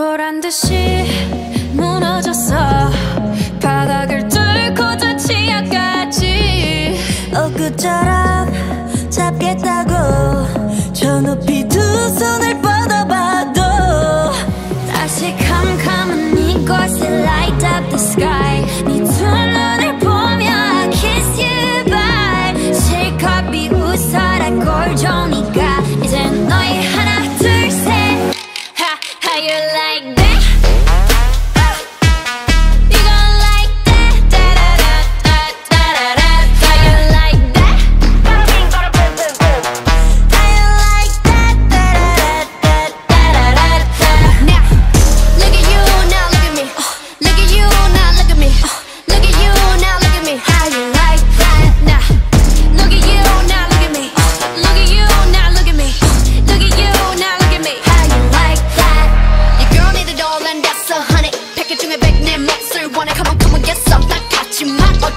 보란 듯이 무너졌어. 바닥을 뚫고 저 지하까지 엊그처럼 잡겠다.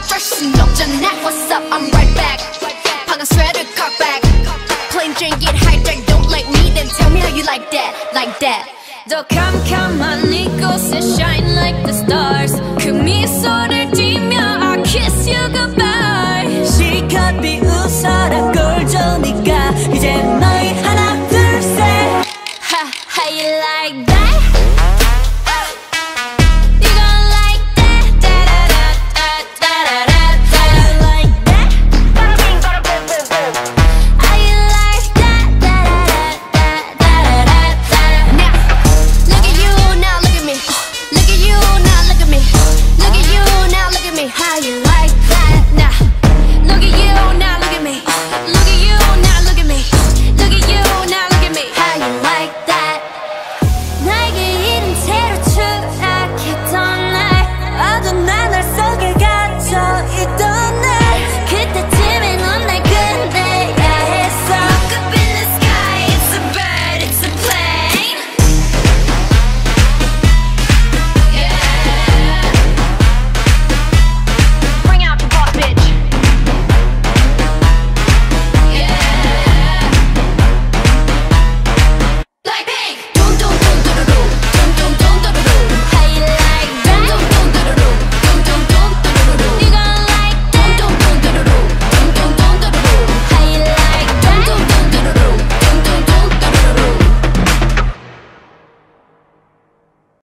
fresh 녹전해 What's up, I'm right back. 방금 sweater cock back. Plain drink get hijacked Don't like me, then tell me how you like that Like that. 더 캄캄한 이곳에 shine like the stars. 그 미소를 띠며 I kiss you goodbye. 실컷 비웃어라 꼴 좋으니까 이제